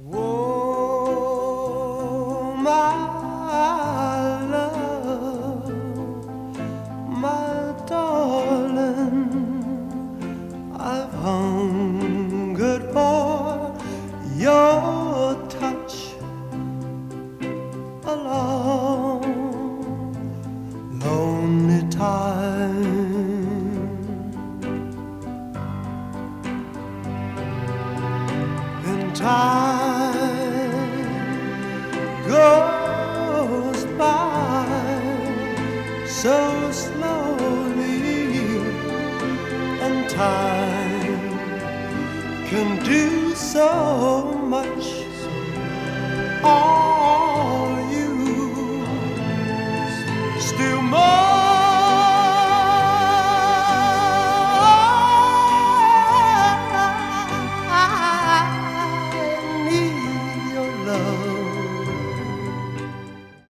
Oh, my love, my darling, I've hungered for your touch a long, lonely time. Time so slowly, and time can do so much. Are you still more?